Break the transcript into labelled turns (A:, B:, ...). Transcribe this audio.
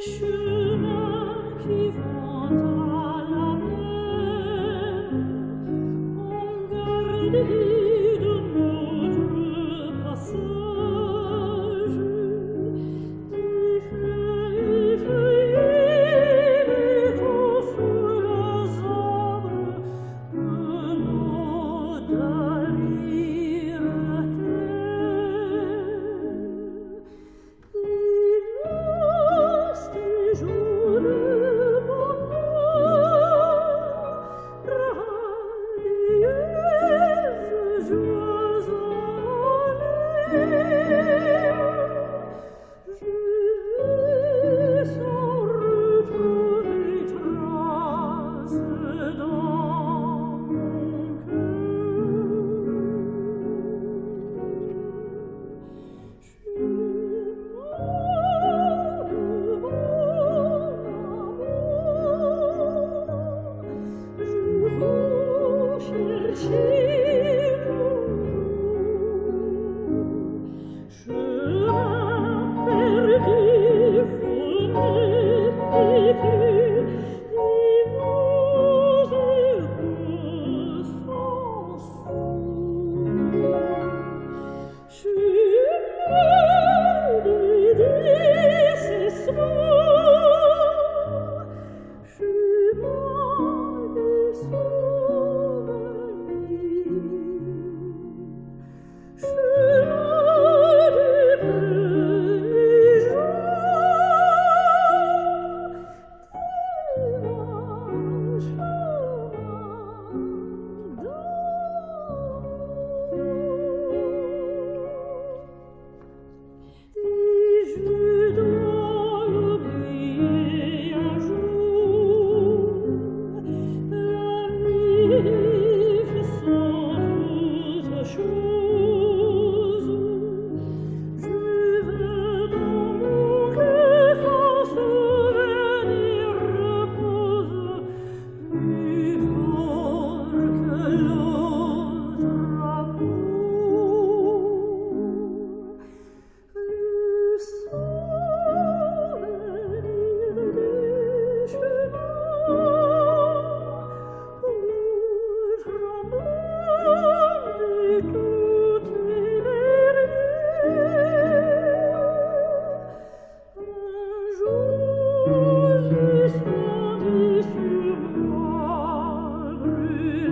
A: Thank you. 不起 brûle.